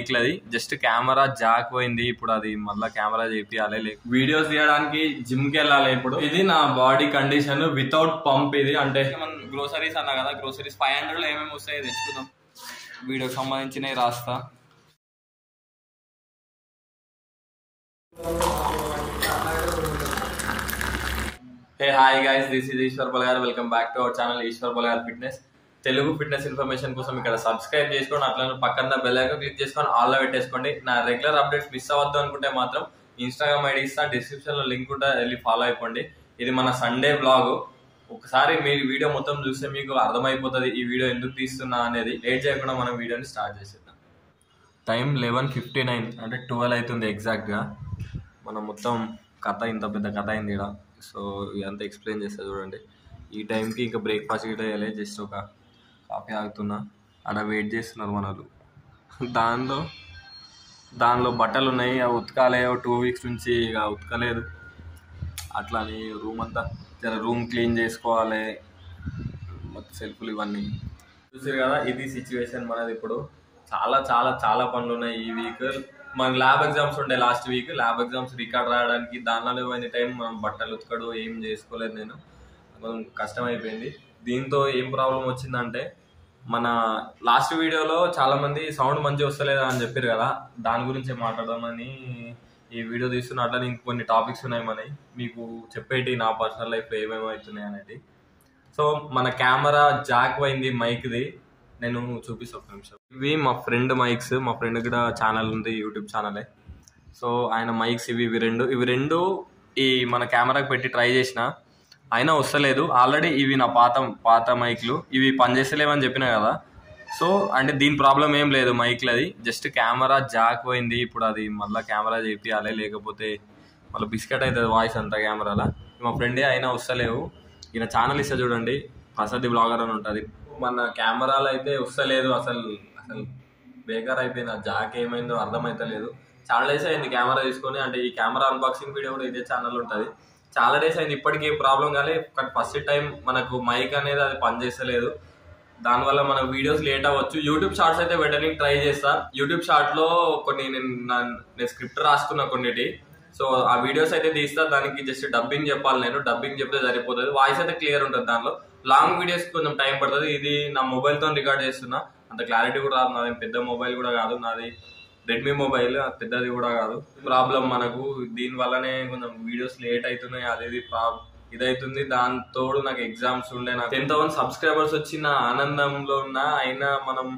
మైక్లది just camera Jack పోయింది. ఇప్పుడు అది మళ్ళీ కెమెరా చేపియాలి. వీడియోస్ తీయడానికి జిమ్కి వెళ్ళాలి ఇప్పుడు. ఇది నా బాడీ కండిషన్ వితౌట్ పంప్ ఇది. అంటే గ్రోసరీస్ అన్నా కదా గ్రోసరీస్ ఫైవ్ హండ్రెడ్లో ఏమేమి వస్తాయి తెచ్చుకుందాం వీడియోకి సంబంధించినవి రాస్తా. Hey hi guys this is Eshwar బలగారు welcome back to our channel Eshwar బలగారు fitness Telugu fitness information కోసం ఇక్కడ సబ్స్క్రైబ్ చేసుకోండి అట్లనే పక్కన బెల్ ఐకాన్ క్లిక్ చేసుకొని ఆల్ పెట్టేసుకోండి. నా రెగ్యులర్ అప్డేట్స్ మిస్ అవ్వద్దు అనుకుంటే మాత్రం ఇన్స్టాగ్రామ్ ఐడి ఇస్తా డిస్క్రిప్షన్లో లింక్ ఉంటే వెళ్ళి ఫాలో అయిపోండి. ఇది మన సండే బ్లాగ్ ఒకసారి మీరు వీడియో మొత్తం చూస్తే మీకు అర్థమైపోతుంది ఈ వీడియో ఎందుకు తీస్తున్నా అనేది. లేట్ చేయకుండా మనం వీడియోని స్టార్ట్ చేసేద్దాం. టైం లెవెన్ ఫిఫ్టీ నైన్ అంటే ట్వెల్వ్ అవుతుంది ఎగ్జాక్ట్గా మనం మొత్తం కథ ఇంత పెద్ద కథ అయింది ఇక్కడ సో ఇదంతా ఎక్స్ప్లెయిన్ చేస్తా చూడండి. ఈ టైంకి ఇంకా బ్రేక్ఫాస్ట్ గిట్ట వేయాలి జస్ట్ ఒక కాఫీ తాగుతున్నా. అక్కడ వెయిట్ చేస్తున్నారు మనలు దానిలో దానిలో బట్టలు ఉన్నాయి. అవి ఉతకాలే. టూ వీక్స్ నుంచి ఇక ఉతకలేదు. అట్లా అని రూమ్ అంతా జర రూమ్ క్లీన్ చేసుకోవాలి. మొత్తం సెల్ఫ్లు ఇవన్నీ. చూసారు కదా ఇది సిచ్యువేషన్ మనది ఇప్పుడు. చాలా చాలా చాలా పనులు ఉన్నాయి ఈ వీక్ మనకి ల్యాబ్ ఎగ్జామ్స్ ఉండే last week lab exams record రాయడానికి దానిలో పోయిన టైం మనం బట్టలు ఉతకడు ఏం చేసుకోలేదు నేను. కొంచెం కష్టం అయిపోయింది దీంతో ఏం ప్రాబ్లం వచ్చిందంటే మన లాస్ట్ వీడియోలో చాలా మంది సౌండ్ మంచిగా వస్తలేదా అని చెప్పారు కదా. దాని గురించి మాట్లాడదామని ఈ వీడియో తీస్తున్న. అట్లా ఇంక కొన్ని టాపిక్స్ ఉన్నాయి మనవి మీకు చెప్పేటి నా పర్సనల్ లైఫ్లో ఏమేమి అవుతున్నాయి అనేది. సో మన కెమెరా జాక్ అయింది మైక్ది. నేను చూపిస్తాను ఒక నిమిషం. ఇవి మా ఫ్రెండ్ మైక్స్. మా ఫ్రెండ్ కూడా ఛానల్ ఉంది యూట్యూబ్ ఛానలే. సో ఆయన మైక్స్ ఇవి ఇవి రెండు. ఇవి రెండు ఈ మన కెమెరాకి పెట్టి ట్రై చేసిన. అయినా వస్తలేదు. ఆల్రెడీ ఇవి నా పాత పాత మైక్లు. ఇవి పనిచేస్తలేవని చెప్పిన కదా. సో అంటే దీని ప్రాబ్లం ఏం లేదు మైక్లది. జస్ట్ కెమెరా జాక్ పోయింది. ఇప్పుడు అది మళ్ళీ కెమెరా చేపియాలి. లేకపోతే మళ్ళీ బిస్కెట్ అవుతుంది వాయిస్ అంతా కెమెరాలో. మా ఫ్రెండే అయినా వస్తలేవు. ఈయన ఛానల్ ఇస్తే చూడండి. ప్రసాద్ బ్లాగర్ అని ఉంటుంది. మన కెమెరాలో అయితే వస్తలేదు అసలు. అసలు బేకార్ అయిపోయింది. జాక్ ఏమైందో అర్థమైతలేదు. ఛానల్ డేస్ అయింది కెమెరా తీసుకొని. అంటే ఈ కెమెరా అన్బాక్సింగ్ వీడియో కూడా ఇదే ఛానల్ ఉంటుంది. చాలా డేస్ అయింది. ఇప్పటికీ ప్రాబ్లం కానీ కానీ ఫస్ట్ టైం మనకు మైక్ అనేది అది పనిచేస్తలేదు. దానివల్ల మన వీడియోస్ లేట్ అవ్వచ్చు. యూట్యూబ్ షార్ట్స్ అయితే పెట్టడానికి ట్రై చేస్తా. యూట్యూబ్ షార్ట్లో కొన్ని నేను నేను స్క్రిప్ట్ రాసుకున్నా కొన్నిటి. సో ఆ వీడియోస్ అయితే తీస్తా. దానికి జస్ట్ డబ్బింగ్ చెప్పాలి నేను. డబ్బింగ్ చెప్తే సరిపోతుంది. వాయిస్ అయితే క్లియర్ ఉంటుంది దానిలో. లాంగ్ వీడియోస్ కొంచెం టైం పడుతుంది. ఇది నా మొబైల్తో రికార్డ్ చేస్తున్నా. అంత క్లారిటీ కూడా రాదు. నాది పెద్ద మొబైల్ కూడా కాదు. నాది రెడ్మీ మొబైల్ పెద్దది కూడా కాదు. ప్రాబ్లం మనకు దీని వల్లనే కొంచెం వీడియోస్ లేట్ అవుతున్నాయి అది ఇది ఇదైతుంది. దాని తోడు నాకు ఎగ్జామ్స్ ఉండే నాకు టెన్ థౌసండ్ సబ్స్క్రైబర్స్ వచ్చిన ఆనందంలో ఉన్నా అయినా మనం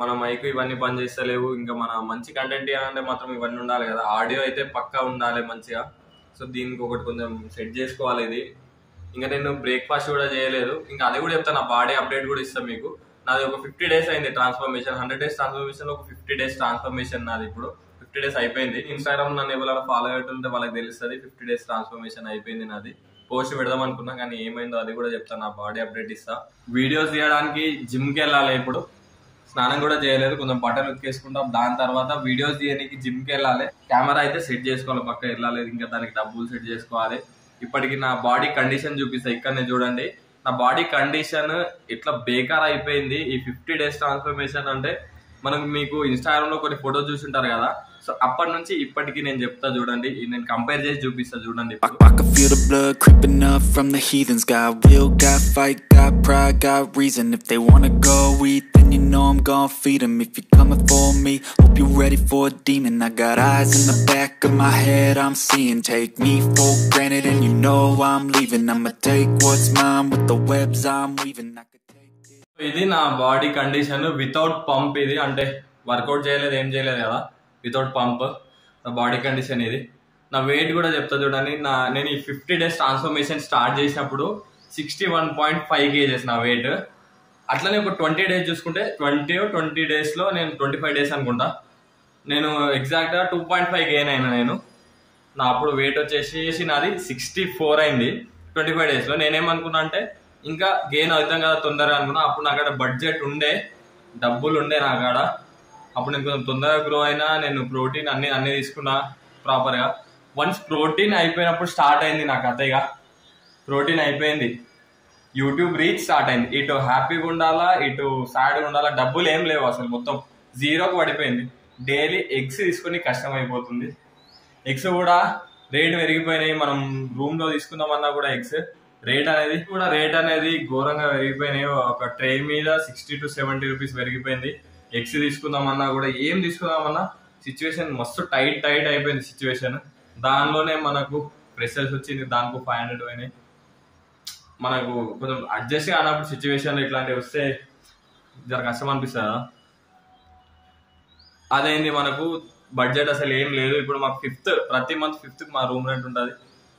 మన మైక్ ఇవన్నీ పని చేస్తలేవు. ఇంకా మన మంచి కంటెంట్ ఇవ్వాలంటే మాత్రం ఇవన్నీ ఉండాలి కదా. ఆడియో అయితే పక్కా ఉండాలి మంచిగా. సో దీనికి ఒకటి కొంచెం సెట్ చేసుకోవాలి ఇది. ఇంకా నేను బ్రేక్ఫాస్ట్ కూడా చేయలేదు. ఇంకా అది కూడా చెప్తాను నా బాడీ అప్డేట్ కూడా ఇస్తాను మీకు. నాది ఒక ఫిఫ్టీ డేస్ అయింది ట్రాన్స్ఫర్మేషన్ హండ్రెడ్ డేస్ ట్రాన్స్ఫర్మేషన్ ఒక ఫిఫ్టీ డేస్ ట్రాన్స్ఫర్మేషన్ నాది ఇప్పుడు. ఫిఫ్టీ డేస్ అయిపోయింది. ఇన్స్టాగ్రామ్ నన్ను ఎవరైనా ఫాలో అయ్యేటంటే వాళ్ళకి తెలుస్తుంది ఫిఫ్టీ డేస్ ట్రాన్స్ఫర్మేషన్ అయిపోయింది నాది. పోస్ట్ పెడదాం అనుకున్నా కానీ ఏమైందో అది కూడా చెప్తాను నా బాడీ అప్డేట్ ఇస్తా. వీడియోస్ తీయడానికి జిమ్కి వెళ్ళాలి ఇప్పుడు. స్నానం కూడా చేయలేదు కొంచెం బట్టలు ఉతికేసుకుంటాం. దాని తర్వాత వీడియోస్ తీయడానికి జిమ్కి వెళ్ళాలి. కెమెరా అయితే సెట్ చేసుకోవాలి పక్క వెళ్ళాలి. ఇంకా దానికి డబ్బులు సెట్ చేసుకోవాలి. ఇప్పటికి నా బాడీ కండిషన్ చూపిస్తా ఇక్కడనే చూడండి. నా బాడీ కండిషన్ ఇట్లా బేకార్ అయిపోయింది ఈ ఫిఫ్టీ డేస్ ట్రాన్స్ఫర్మేషన్ అంటే మనం మీకు ఇన్స్టాగ్రామ్లో కొన్ని ఫోటోస్ చూసింటారు కదా సో అప్పటి నుంచి ఇప్పటికి నేను చెప్తా చూడండి నేను కంపేర్ చేసి చూపిస్తా చూడండి ఇప్పుడు. I can feel the blood creeping up from the heathens. Got will, got fight, got pride, got reason. If they wanna go eat, then you know I'm gon' feed him If you're coming for me, hope you're ready for a demon. I got eyes in the back of my head, I'm seeing. Take me for granted, and you know I'm leaving. I'ma take what's mine with the webs I'm weaving. I could ఇది నా body condition without pump ఇది అంటే work out చేయలేదు ఏం చేయలేదు కదా without pump నా body condition ఇది నా వెయిట్ కూడా చెప్తా చూడండి నా నేను ఈ ఫిఫ్టీ డేస్ ట్రాన్స్ఫర్మేషన్ స్టార్ట్ చేసినప్పుడు sixty one point five kgs నా వెయిట్ అట్లనే ఒక ట్వంటీ డేస్ చూసుకుంటే ట్వంటీ ట్వంటీ డేస్లో నేను ట్వంటీ ఫైవ్ డేస్ అనుకుంటా. నేను ఎగ్జాక్ట్గా టూ పాయింట్ ఫైవ్ గెయిన్ అయినా నేను. నా అప్పుడు వెయిట్ వచ్చేసి నాది సిక్స్టీ ఫోర్ అయింది ట్వంటీ ఫైవ్ డేస్లో. నేనేమనుకున్నా అంటే ఇంకా గెయిన్ అవుతాం కదా తొందరగా అనుకున్నా. అప్పుడు నా కాడ బడ్జెట్ ఉండే డబ్బులు ఉండే నా కాడ. అప్పుడు నేను కొంచెం తొందరగా గ్రో అయినా నేను ప్రోటీన్ అన్ని అన్ని తీసుకున్నా ప్రాపర్గా వన్స్ ప్రోటీన్ అయిపోయినప్పుడు స్టార్ట్ అయింది నా కథ ఇక. ప్రోటీన్ అయిపోయింది. యూట్యూబ్ రీచ్ స్టార్ట్ అయింది. ఇటు హ్యాపీగా ఉండాలా ఇటు సాడ్గా ఉండాలా డబ్బులు ఏం లేవు అసలు మొత్తం. జీరోకి పడిపోయింది. డైలీ ఎగ్స్ తీసుకుని కష్టం అయిపోతుంది ఎగ్స్ కూడా రేట్ పెరిగిపోయినాయి. మనం రూమ్లో తీసుకుందామన్నా కూడా ఎగ్స్ రేట్ అనేది కూడా రేట్ అనేది ఘోరంగా పెరిగిపోయినాయి. ఒక ట్రే మీద సిక్స్టీ టు సెవెంటీ రూపీస్ పెరిగిపోయింది. ఎగ్స్ తీసుకుందామన్నా కూడా ఏం తీసుకుందామన్నా సిచ్యువేషన్ మస్తు టైట్ టైట్ అయిపోయింది సిచ్యువేషన్ దానిలోనే మనకు ప్రెషర్స్ వచ్చింది. దానికి ఫైవ్ హండ్రెడ్ పోయినాయి. మనకు కొంచెం అడ్జస్ట్ కానప్పుడు సిచ్యువేషన్ ఇట్లాంటివి వస్తే జర కష్టం అనిపిస్తుందా? అదేంది మనకు బడ్జెట్ అసలు ఏం లేదు. ఇప్పుడు మాకు ఫిఫ్త్ ప్రతి మంత్ ఫిఫ్త్కి మా రూమ్ రెంట్ ఉంటుంది.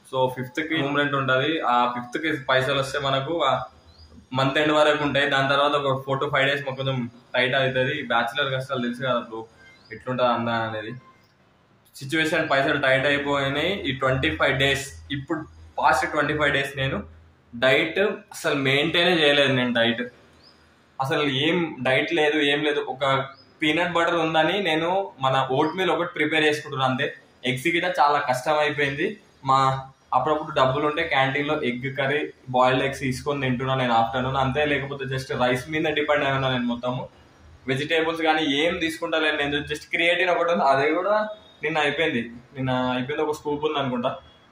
సో ఫిఫ్త్కి రూమ్ రెంట్ ఉంటుంది. ఆ ఫిఫ్త్కి పైసలు వస్తే మనకు మంత్ ఎండ్ వరకు ఉంటాయి. దాని తర్వాత ఒక ఫోర్ టు ఫైవ్ డేస్ మాకు కొంచెం టైట్ అవుతుంది. బ్యాచిలర్ కష్టాలు తెలుసు కదా బ్రో ఎట్లుంటుంది అందా అనేది. సిచ్యువేషన్ పైసలు టైట్ అయిపోయినాయి. ఈ ట్వంటీ ఫైవ్ డేస్ ఇప్పుడు పాస్ట్ ట్వంటీ ఫైవ్ డేస్ నేను డైట్ అసలు మెయింటైన్ చేయలేదు నేను డైట్. అసలు ఏం డైట్ లేదు ఏం లేదు. ఒక పీనట్ బటర్ ఉందని నేను మన ఓట్ మీల్ ఒకటి ప్రిపేర్ చేసుకుంటున్నాను అంతే. ఎగ్స్ గిట్ట చాలా కష్టం అయిపోయింది మా అప్పుడప్పుడు డబ్బులు ఉంటే క్యాంటీన్లో ఎగ్ కర్రీ బాయిల్డ్ ఎగ్స్ తీసుకొని తింటున్నాను నేను ఆఫ్టర్నూన్. అంతే లేకపోతే జస్ట్ రైస్ మీద డిపెండ్ అయి ఉన్నాను నేను మొత్తము. వెజిటేబుల్స్ కానీ ఏం తీసుకుంటలేను నేను. జస్ట్ క్రియేటిన్ ఒకటి ఉంది. అది కూడా నిన్న అయిపోయింది. నిన్న అయిపోయింది ఒక స్కూప్ ఉంది అనుకుంటా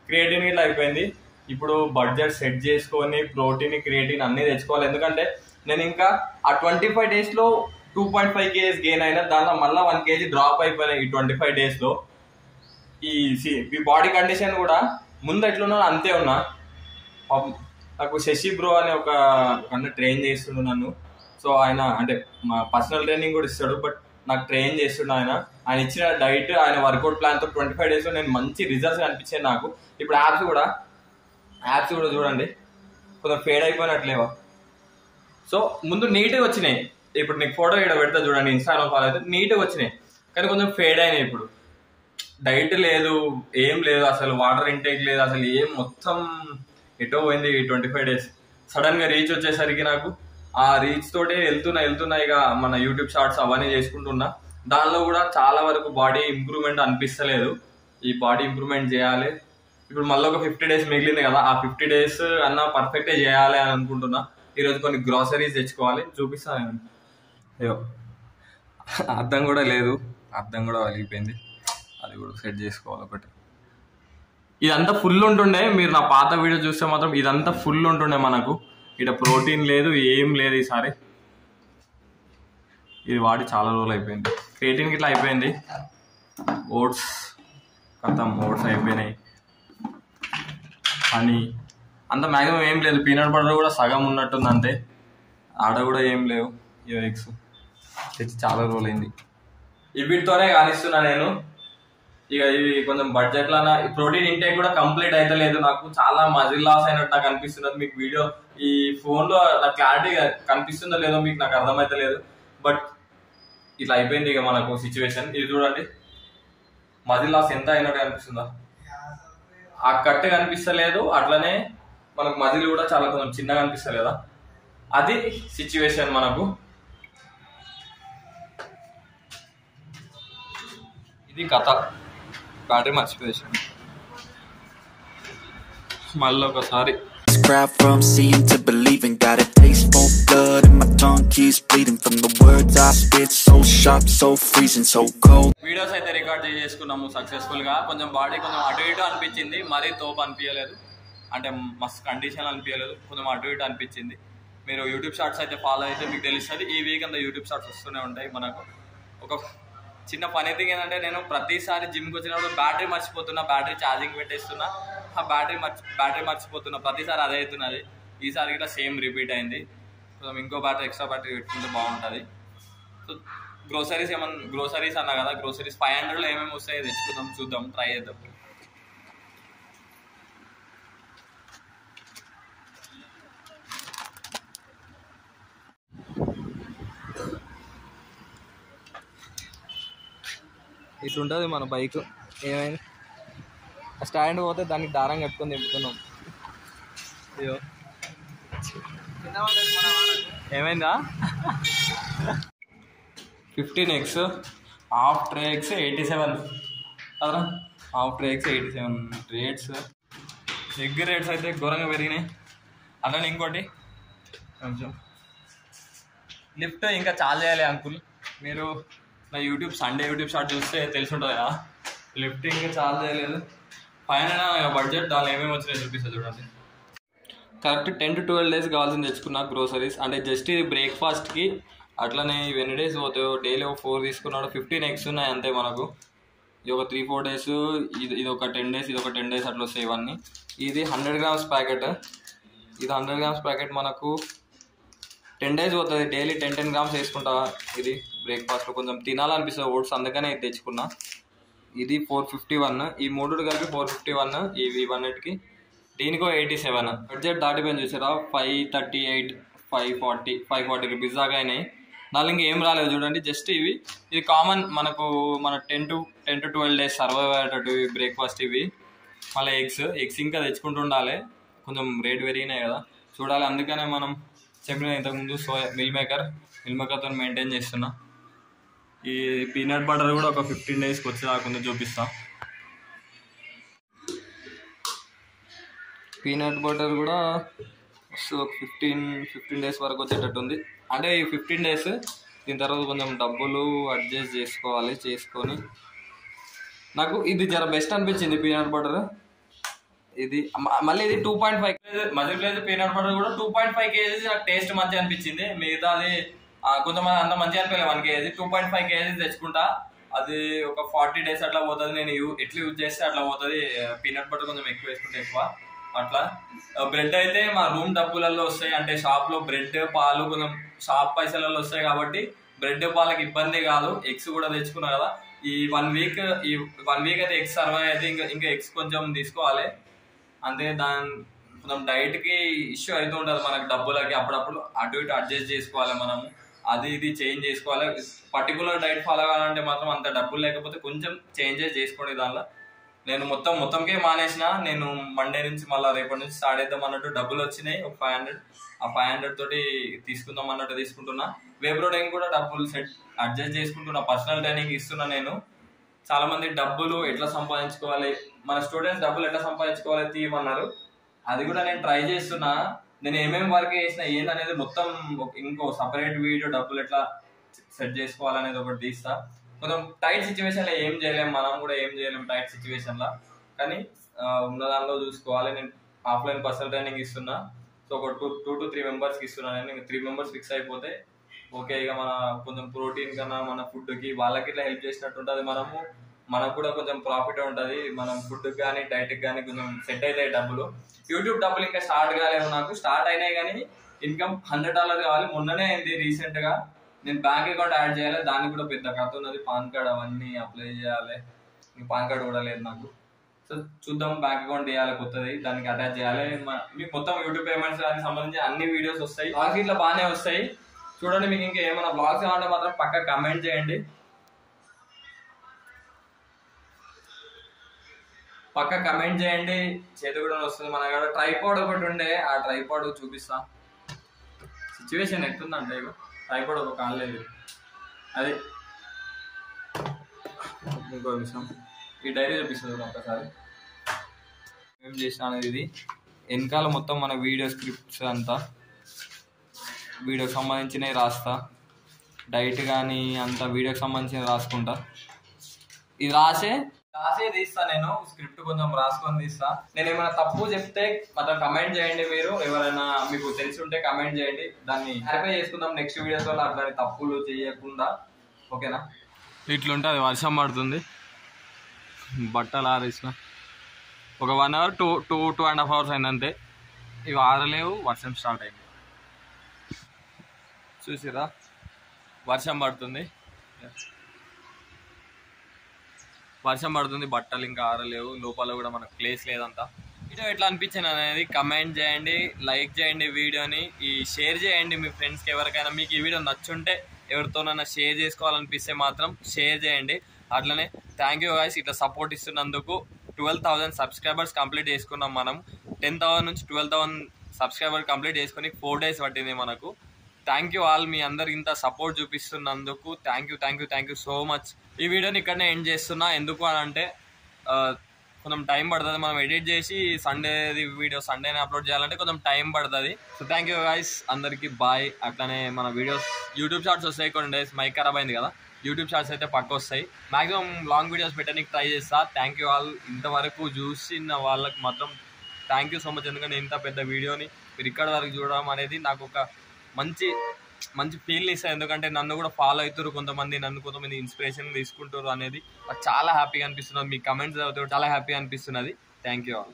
క్రియేటిన్ ఇట్లా అయిపోయింది. ఇప్పుడు బడ్జెట్ సెట్ చేసుకొని ప్రోటీన్ క్రియేటిన్ అన్ని తెచ్చుకోవాలి. ఎందుకంటే నేను ఇంకా ఆ ట్వంటీ ఫైవ్ డేస్లో two point five kgs gain అయినా దాంట్లో మళ్ళీ వన్ కేజీ డ్రాప్ అయిపోయినాయి ఈ ట్వంటీ ఫైవ్ డేస్లో. ఈ ఈ బాడీ కండిషన్ కూడా ముందు ఎట్లున్నా అంతే ఉన్నా. నాకు శశి బ్రో అనే ఒక అన్న ట్రైన్ చేస్తుండు నన్ను. సో ఆయన అంటే మా పర్సనల్ ట్రైనింగ్ కూడా ఇస్తాడు బట్ నాకు ట్రైన్ చేస్తుండు ఆయన. ఆయన ఇచ్చిన డైట్ ఆయన వర్కౌట్ ప్లాన్తో ట్వంటీ ఫైవ్ డేస్లో నేను మంచి రిజల్ట్స్ కనిపించాయి నాకు. ఇప్పుడు యాప్స్ కూడా యాప్స్ కూడా చూడండి. కొంచెం ఫేడ్ అయిపోయినట్లేవా? సో ముందు నీట్గా వచ్చినాయి. ఇప్పుడు నీకు ఫోటో ఇక్కడ పెడతా చూడండి ఇన్స్టాగ్రామ్ ఫాలో అయితే నీట్గా వచ్చినాయి. కానీ కొంచెం ఫేడ్ అయినాయి ఇప్పుడు. డైట్ లేదు ఏం లేదు అసలు వాటర్ ఇంటేక్ లేదు అసలు ఏం మొత్తం ఎటో పోయింది ట్వంటీ ఫైవ్ డేస్ సడన్గా రీచ్ వచ్చేసరికి నాకు ఆ రీచ్ తోటే వెళ్తున్నా వెళ్తున్నా ఇక మన యూట్యూబ్ షార్ట్స్ అవన్నీ చేసుకుంటున్నా. దానిలో కూడా చాలా వరకు బాడీ ఇంప్రూవ్మెంట్ అనిపిస్తలేదు. ఈ బాడీ ఇంప్రూవ్మెంట్ చేయాలి ఇప్పుడు మళ్ళీ ఒక ఫిఫ్టీ డేస్ మిగిలింది కదా ఆ ఫిఫ్టీ డేస్ అన్న పర్ఫెక్ట్ చేయాలి అని అనుకుంటున్నా. ఈరోజు కొన్ని గ్రాసరీస్ తెచ్చుకోవాలి చూపిస్తాను నేను. అయ్యో అర్థం కూడా లేదు. అర్థం కూడా వలిగిపోయింది. అది కూడా సెట్ చేసుకోవాలి ఒకటి. ఇదంతా ఫుల్ ఉంటుండే. మీరు నా పాత వీడియో చూస్తే మాత్రం ఇదంతా ఫుల్ ఉంటుండే మనకు. ఇక్కడ ప్రోటీన్ లేదు ఏం లేదు ఈసారి. ఇది వాడి చాలా రోజులు అయిపోయింది. క్రియేటిన్ ఇట్లా అయిపోయింది. ఓట్స్ కథం ఓట్స్ అయిపోయినాయి. అని. అంత మ్యాక్సిమం ఏం లేదు. పీనట్ బటర్ కూడా సగం ఉన్నట్టుంది అంతే ఆడ కూడా ఏం లేవు. ఈ ఎగ్స్. తెచ్చి చాలా రోజులైంది. వీటితోనే కానిస్తున్నా నేను. ఇక ఇవి కొంచెం బడ్జెట్లో ప్రోటీన్ ఇంటేక్ కూడా కంప్లీట్ అయితే లేదు నాకు. చాలా మజిల్ లాస్ అయినట్టు నాకు అనిపిస్తున్నది. మీకు వీడియో ఈ ఫోన్లో నాకు క్లారిటీ కనిపిస్తుందో లేదో మీకు నాకు అర్థమైతే లేదు. బట్ ఇట్లా అయిపోయింది ఇక మనకు సిచ్యువేషన్ ఇది చూడండి. మజిల్ లాస్ ఎంత అయినట్టు అనిపిస్తుందా? ఆ కట్టు కనిపిస్తలేదు అట్లనే మనకు మజిల్ కూడా చాలా కొంచెం చిన్నగా అనిపిస్తలేదా అది సిచ్యువేషన్ మనకు. ఇది కథ. బ్యాటరీ మర్చిపోయేసాను. మళ్ళీ ఒకసారి So freezing, so cold. Videos అయితే రికార్డ్ చేసుకున్నాము సక్సెస్ఫుల్గా కొంచెం బాడీ కొంచెం అటు ఇటు అనిపించింది మరీ తోపు అనిపించలేదు. అంటే మస్తు కండిషన్ అనిపించలేదు కొంచెం అటు ఇటు అనిపించింది. మీరు యూట్యూబ్ షార్ట్స్ అయితే ఫాలో అయితే మీకు తెలుస్తుంది. ఈ వీక్ అంతా యూట్యూబ్ షార్ట్స్ వస్తూనే ఉంటాయి మనకు. ఒక చిన్న పని థింగ్ ఏంటంటే నేను ప్రతిసారి జిమ్కి వచ్చినప్పుడు బ్యాటరీ మర్చిపోతున్నా బ్యాటరీ ఛార్జింగ్ పెట్టేస్తున్నా. ఆ బ్యాటరీ మర్చి బ్యాటరీ మర్చిపోతున్నా ప్రతిసారి అదే అవుతున్నది. ఈసారి కూడా సేమ్ రిపీట్ అయింది. కొంచెం ఇంకో బ్యాటరీ ఎక్స్ట్రా బ్యాటరీ పెట్టుకుంటే బాగుంటుంది. సో గ్రోసరీస్ ఏమన్నా గ్రోసరీస్ అన్నా కదా గ్రోసరీస్ ఫైవ్ హండ్రెడ్లో ఏమేమి వస్తాయో తెచ్చుకుందాం చూద్దాం ట్రై చేద్దాం. ఇట్లుంటుంది మన బైక్ ఏమైంది? స్టాండ్ పోతే దానికి దారం కట్టుకొని తిప్పుతున్నాం అయ్యో ఏమైందా? Fifteen X half tray X eighty seven అదరా? Half tray X eighty seven rates egg rates అయితే ఘోరంగా పెరిగినాయి. అలానే ఇంకోటి. కొంచెం. లిఫ్ట్ ఇంకా చాలా చేయాలి అంకుల్ మీరు నా యూట్యూబ్ సండే యూట్యూబ్ షార్ట్ చూస్తే తెలిసి ఉంటుంది కదా. లిఫ్ట్ ఇంకా చాలా చేయలేదు. పైన బడ్జెట్ దానిలో ఏమేమి వచ్చినాయో చూపిస్తుంది చూడండి. Correct ten to twelve days కావాల్సింది తెచ్చుకున్నా గ్రోసరీస్ అంటే జస్ట్ ఇది బ్రేక్ఫాస్ట్కి అట్లనే ఇవి ఎన్ని డేస్ పోతాయో డైలీ ఒక ఫోర్ తీసుకున్నాడు ఫిఫ్టీన్ ఎగ్స్ ఉన్నాయి అంతే మనకు. ఇది ఒక త్రీ ఫోర్ డేస్ ఇది ఇది ఒక టెన్ డేస్ ఇది ఒక టెన్ డేస్ అట్లా వస్తాయి ఇవన్నీ. ఇది హండ్రెడ్ గ్రామ్స్ ప్యాకెట్ ఇది హండ్రెడ్ గ్రామ్స్ ప్యాకెట్ మనకు టెన్ డేస్ పోతుంది డైలీ టెన్ టెన్ గ్రామ్స్ వేసుకుంటా. ఇది బ్రేక్ఫాస్ట్లో కొంచెం తినాలనిపిస్తుంది ఓట్స్ అందుకనే ఇది తెచ్చుకున్నా. ఇది ఫోర్ ఫిఫ్టీ వన్ ఈ మూడు కలిపి ఫోర్ ఫిఫ్టీ వన్ ఇవి ఇవన్నిటికి. దీనికో ఎయిటీ సెవెన్ బడ్జెట్ దాటిపోయింది చూసారా? Five thirty eight five forty five forty rupees దాకా అయినాయి. దానిలో ఇంకా ఏం రాలేదు చూడండి. జస్ట్ ఇవి. ఇది కామన్ మనకు మన ten to ten to twelve days survive అయ్యేటట్టు బ్రేక్ఫాస్ట్ ఇవి. మళ్ళీ ఎగ్స్. ఎగ్స్ ఇంకా తెచ్చుకుంటుండాలి కొంచెం రేట్ పెరిగినాయి కదా. చూడాలి. అందుకనే మనం చెప్పిన ఇంతకుముందు సోయా మిల్ మేకర్ మిల్ మేకర్తో మెయింటైన్ చేస్తున్నా. ఈ పీనట్ బటర్ కూడా ఒక ఫిఫ్టీన్ డేస్కి వచ్చి రాకుండా పీనట్ బటర్ కూడా సో ఒక ఫిఫ్టీన్ ఫిఫ్టీన్ డేస్ వరకు వచ్చేటట్టు ఉంది అంటే ఈ ఫిఫ్టీన్ డేస్ దీని తర్వాత కొంచెం డబ్బులు అడ్జస్ట్ చేసుకోవాలి చేసుకొని. నాకు ఇది జర బెస్ట్ అనిపించింది పీనట్ బటర్ ఇది మళ్ళీ ఇది టూ పాయింట్ ఫైవ్ కేజీ మధ్య ప్లేజ్ పీనట్ బటర్ కూడా టూ పాయింట్ ఫైవ్ కేజీస్ నాకు టేస్ట్ మంచిగా అనిపించింది. మిగతా అది కొంతమంది అంత మంచిగా అనిపించలేదు one kg. Two point five kgs తెచ్చుకుంటా. అది ఒక ఫార్టీ డేస్ అట్లా పోతుంది. నేను యూ- ఎట్లా యూజ్ చేస్తే అట్లా పోతుంది. పీనట్ బటర్ కొంచెం ఎక్కువ వేసుకుంటే ఎక్కువ. అట్లా. బ్రెడ్ అయితే మా రూమ్ డబ్బులలో వస్తాయి. అంటే షాప్లో బ్రెడ్ పాలు కొంచెం షాప్ పైసలలో వస్తాయి కాబట్టి బ్రెడ్ పాలకి ఇబ్బంది కాదు. ఎగ్స్ కూడా తెచ్చుకున్నా కదా. ఈ వన్ వీక్ ఈ వన్ వీక్ అయితే ఎగ్స్ సర్వై అయితే ఇంకా ఇంకా ఎగ్స్ కొంచెం తీసుకోవాలి. అంతే దాని కొంచెం డైట్కి ఇష్యూ అవుతూ ఉంటుంది మనకు డబ్బులకి. అప్పుడప్పుడు అటు ఇటు అడ్జస్ట్ చేసుకోవాలి మనం అది ఇది చేంజ్ చేసుకోవాలి. పర్టికులర్ డైట్ ఫాలో కావాలంటే మాత్రం అంత డబ్బులు లేకపోతే కొంచెం చేంజెస్ చేసుకోండి దానిలో. నేను మొత్తం మొత్తంకే మానేసిన నేను మండే నుంచి మళ్ళీ రేపటి నుంచి స్టార్ట్ చేద్దాం అన్నట్టు డబ్బులు వచ్చినాయి ఒక ఫైవ్ హండ్రెడ్ ఆ ఫైవ్ హండ్రెడ్ తోటి తీసుకుందాం అన్నట్టు తీసుకుంటున్నా. వేబ్ రోడింగ్ కూడా డబ్బులు సెట్ అడ్జస్ట్ చేసుకుంటున్నా. పర్సనల్ ట్రైనింగ్ ఇస్తున్నా నేను. చాలా మంది డబ్బులు ఎట్లా సంపాదించుకోవాలి? మన స్టూడెంట్స్ డబ్బులు ఎట్లా సంపాదించుకోవాలి? తీయమన్నారు. అది కూడా నేను ట్రై చేస్తున్నా. నేను ఏమేమి వర్క్ చేసిన ఏందనేది మొత్తం ఇంకో సపరేట్ వీడియో డబ్బులు ఎట్లా సెట్ చేసుకోవాలనేది ఒకటి తీస్తా. కొంచెం టైట్ సిచ్యువేషన్లో ఏం చేయలేం మనం కూడా ఏం చేయలేం టైట్ సిచ్యువేషన్లో. కానీ ఉన్న దానిలో చూసుకోవాలి. నేను ఆఫ్లైన్ పర్సనల్ ట్రైనింగ్ ఇస్తున్నా. సో ఒక two two to three members ఇస్తున్నాను నేను త్రీ మెంబర్స్ ఫిక్స్ అయిపోతే ఓకే ఇక మన కొంచెం ప్రోటీన్ కన్నా మన ఫుడ్కి వాళ్ళకి ఇట్లా హెల్ప్ చేసినట్టు ఉంటుంది మనము. మనకు కూడా కొంచెం ప్రాఫిట్ ఉంటుంది. మనం ఫుడ్ కానీ డైట్ కానీ కొంచెం సెట్ అవుతాయి డబ్బులు. యూట్యూబ్ డబ్బులు ఇంకా స్టార్ట్ కాలేవు నాకు. స్టార్ట్ అయినాయి కానీ ఇన్కమ్ హండ్రెడ్ డాలర్ కావాలి. మొన్ననే అయింది రీసెంట్గా. నేను బ్యాంక్ అకౌంట్ యాడ్ చేయాలి దానికి కూడా పెద్ద కథ ఉన్నది. పాన్ కార్డ్ అవన్నీ అప్లై చేయాలి. ఇంకా పాన్ కార్డ్ కూడా లేదు నాకు. సో చూద్దాం బ్యాంక్ అకౌంట్ చేయాలి కొత్తది దానికి అటాచ్ చేయాలి. మీకు మొత్తం యూట్యూబ్ పేమెంట్స్ దానికి సంబంధించి అన్ని వీడియోస్ వస్తాయి. బ్లాగ్స్ ఇట్లా బాగానే వస్తాయి. చూడండి మీకు ఇంకా ఏమైనా బ్లాగ్స్ కావాలంటే మాత్రం పక్క కమెంట్ చేయండి. పక్క కమెంట్ చేయండి. చేతి కూడా వస్తుంది మన కాడ. ట్రైపాడ్ ఒకటి ఉండే. ఆ ట్రైపాడ్ చూపిస్తా. సిచ్యువేషన్ ఎట్లుందంటే ఇగో కూడా ఒక కాల్ లేదు అది. ఇంకో విషయం ఈ డైరీ చూపిస్తుంది ఒక్కసారి ఏం చేసినా అనేది ఇది. వెనకాల మొత్తం మన వీడియో స్క్రిప్ట్స్ అంతా. వీడియోకి సంబంధించినవి రాస్తా. డైట్ కానీ అంత వీడియోకి సంబంధించినవి రాసుకుంటా. ఇది రాసే రాసే తీస్తా నేను స్క్రిప్ట్ కొంచెం రాసుకొని తీస్తా. నేను ఏమైనా తప్పు చెప్తే మాత్రం కమెంట్ చేయండి మీరు. ఎవరైనా మీకు తెలిసి ఉంటే కమెంట్ చేయండి. దాన్ని క్లారిఫై చేసుకుందాం నెక్స్ట్ వీడియోస్ వల్ల అట్లాంటి తప్పులు చేయకుండా. ఓకేనా? ఇట్లుంటే అది వర్షం పడుతుంది. బట్టలు ఆరేసిన. ఒక one hour two two two and half hours అయింది అంతే ఇవి ఆరలేవు వర్షం స్టార్ట్ అయింది. చూసిరా వర్షం పడుతుంది. వర్షం పడుతుంది బట్టలు ఇంకా ఆరలేవు లోపల కూడా మనకు ప్లేస్ లేదంతా. వీడియో ఎట్లా అనిపించింది అనేది కమెంట్ చేయండి లైక్ చేయండి వీడియోని ఈ షేర్ చేయండి మీ ఫ్రెండ్స్కి ఎవరికైనా. మీకు ఈ వీడియో నచ్చుంటే ఎవరితోనైనా షేర్ చేసుకోవాలనిపిస్తే మాత్రం షేర్ చేయండి. అట్లనే థ్యాంక్ యూ గాయస్ ఇట్లా సపోర్ట్ ఇస్తున్నందుకు ట్వెల్వ్ థౌసండ్ సబ్స్క్రైబర్స్ కంప్లీట్ చేసుకున్నాం మనం. టెన్ థౌసండ్ నుంచి ట్వెల్వ్ థౌసండ్ సబ్స్క్రైబర్ కంప్లీట్ చేసుకుని ఫోర్ డేస్ పట్టింది మనకు. థ్యాంక్ యూ ఆల్ మీ అందరు ఇంత support చూపిస్తున్నందుకు thank you thank you thank you so much ఈ వీడియోని ఇక్కడనే ఎండ్ చేస్తున్నా. ఎందుకు అని అంటే కొంచెం టైం పడుతుంది. మనం ఎడిట్ చేసి సండేది వీడియో సండేనే అప్లోడ్ చేయాలంటే కొంచెం టైం పడుతుంది. సో థ్యాంక్ యూ గాయస్ అందరికీ బాయ్ అట్లానే మన వీడియోస్ యూట్యూబ్ షార్ట్స్ వస్తాయి కొన్ని డేస్ మైక్ ఖరాబ్ అయింది కదా. యూట్యూబ్ షార్ట్స్ అయితే పక్క వస్తాయి. మాక్సిమం లాంగ్ వీడియోస్ పెట్టడానికి ట్రై చేస్తా. థ్యాంక్ యూ ఆల్ ఇంతవరకు చూసిన వాళ్ళకి మాత్రం థ్యాంక్ యూ సో మచ్ ఎందుకంటే ఇంత పెద్ద వీడియోని మీరు ఇక్కడ వరకు చూడడం అనేది నాకు ఒక మంచి మంచి ఫీల్ ఇస్తాయి ఎందుకంటే నన్ను కూడా ఫాలో అవుతారు కొంతమంది నన్ను కొంతమంది ఇన్స్పిరేషన్ తీసుకుంటారు అనేది. నాకు చాలా హ్యాపీగా అనిపిస్తున్నది. మీ కమెంట్స్ చదివితే చాలా హ్యాపీగా అనిపిస్తున్నది. Thank you all